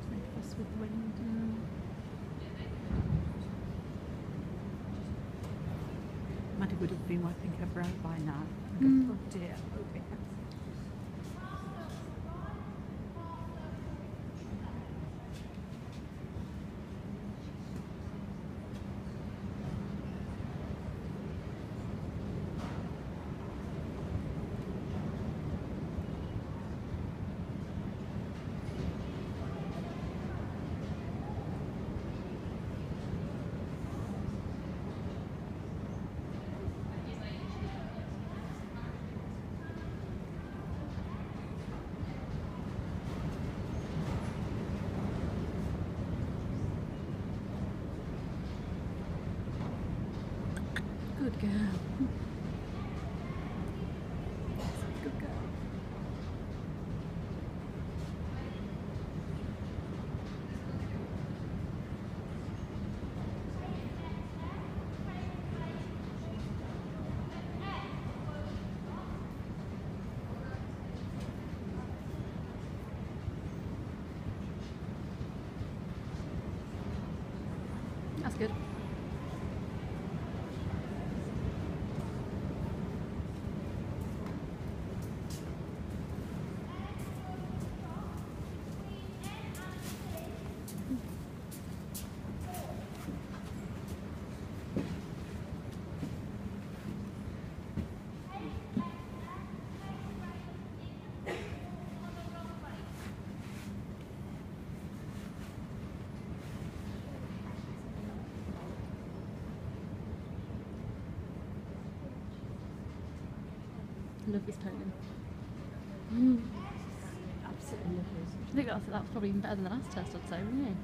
to make a fuss with the wind. Would have been wiping her brow by now. Mm. Oh dear, oh dear. Good girl. Good girl. That's good. Love this podium. Mm. Absolutely lovely. I think that's, that's probably even better than the last test, I'd say, wouldn't you?